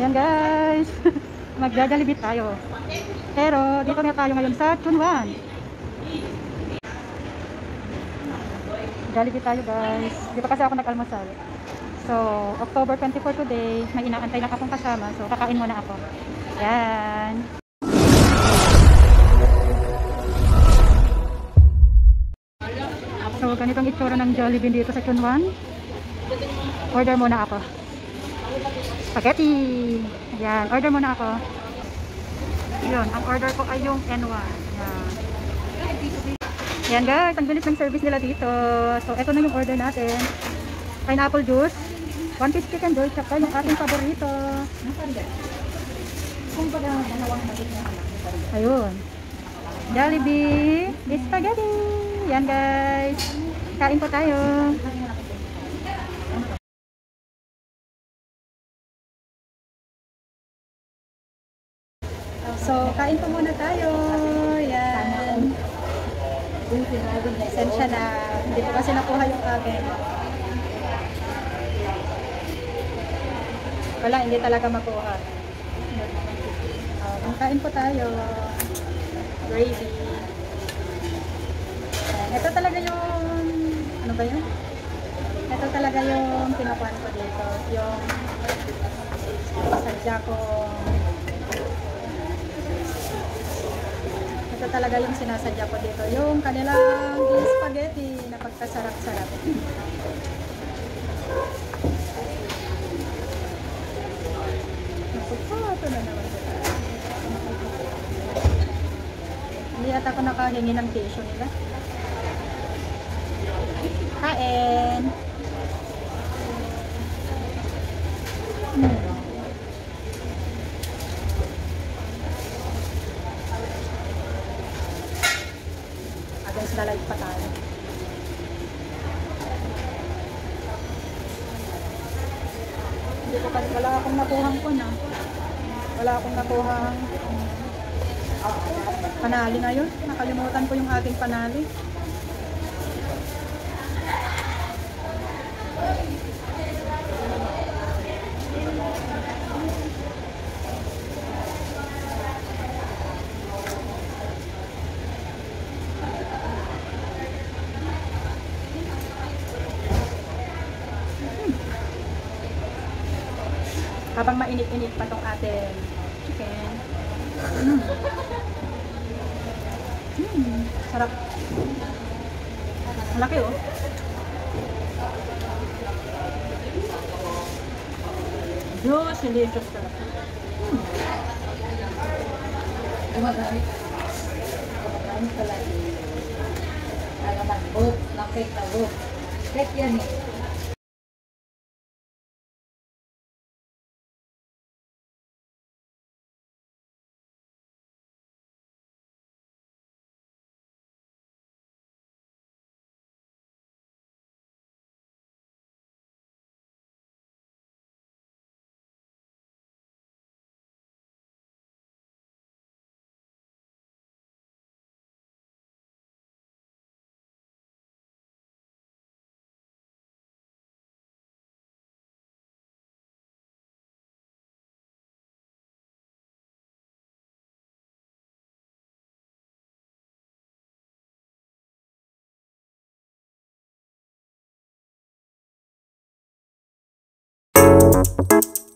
Ayan guys. Magja-Jollibee tayo. Pero dito na tayo ngayon sa Chunwan. Jollibee tayo guys. Dito kasi ako nag-almusal. So, October 24 today, may inaantay na akong kasama. So, kakain muna ako. Ayan. So, ganitong itsura ng Jollibee dito sa Chunwan. Order muna ako. Spaghetti! Yan, order muna ako. Yun, ang order ko ay yung N1. Yan. Yan guys, ang bilis ng service nila dito. So, ito na yung order natin. Pineapple juice, one piece chicken joy, tsaka yung ating paborito. Ayun. Jollibee, spaghetti. Yan guys. Kain po tayo. So, kain po muna tayo. Yan. Esensya na. Hindi ko kasi nakuha yung akin. Talaga makuha. Um, kain po tayo. Gravy. Yan. Ito talaga yung, ano ba yun? Ito talaga yung pinakuhan ko dito. Yung sadya ko ito talaga yung sinasadya ko dito. Yung kanilang spaghetti na pagkasarap-sarap. Naku po, ito na naman sila. Hindi nakahingi ng tissue nila. Kain! Hmm. the light pa tayo. Hindi ko kasi wala akong nakuhang ko na. Wala akong nakuhang panali na yun. Nakalimutan ko yung ating panali. habang mainit-init pa tong ating chicken. Mm. Mm, sarap. Malaki oh. Diyos, delicious talaga. Mm. Gumagamit. Gumagamit pala. Alaman, book. Nakita, book. Check yan eh. Música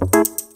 Bye.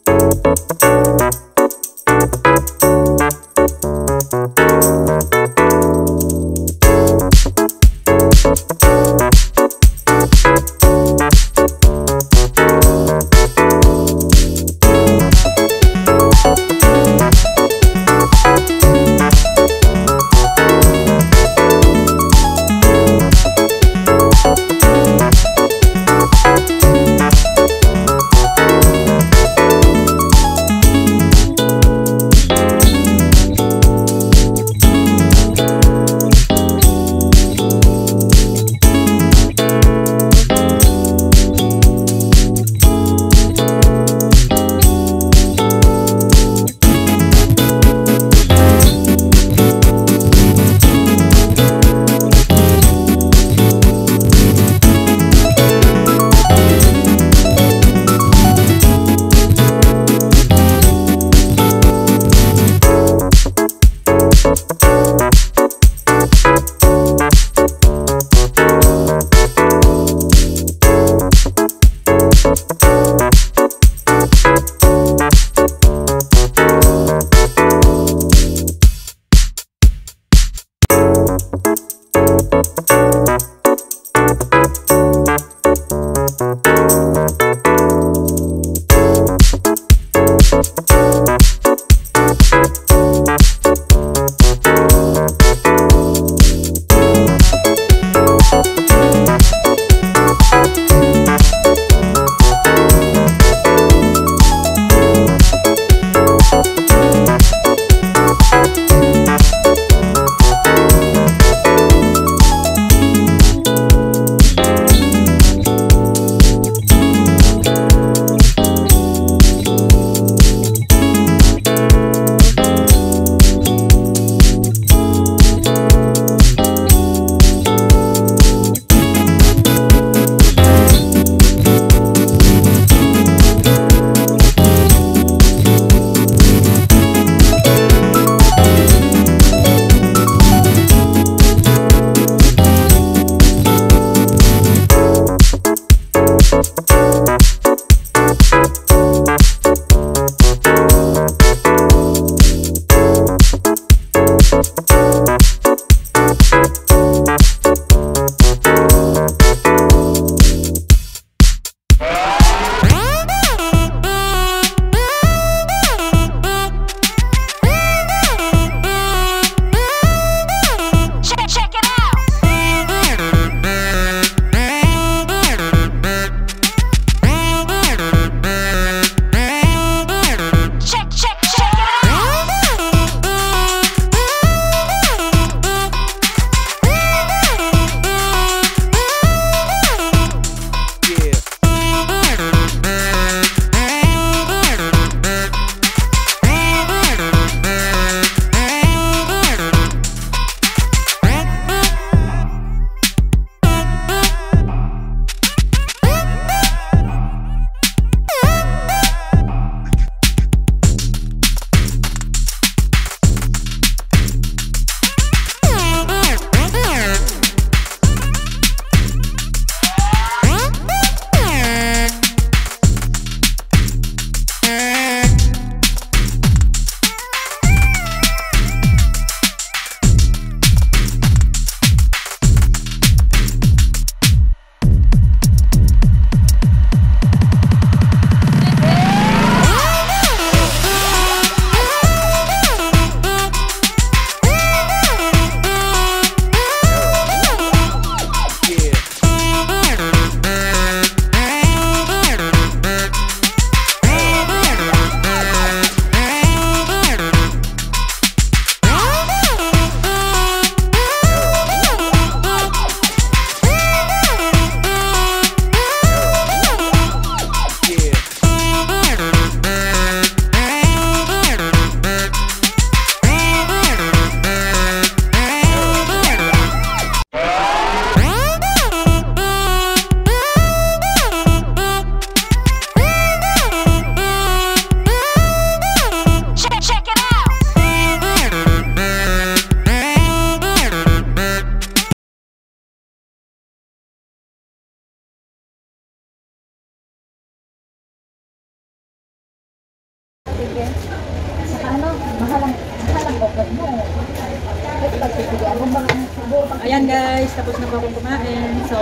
Ayan guys, tapos na po akong kumain. So,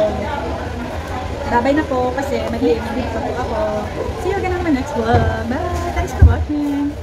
babay na po kasi mag-i-edit pa po ako. See you again on my next vlog. Bye! Thanks for watching!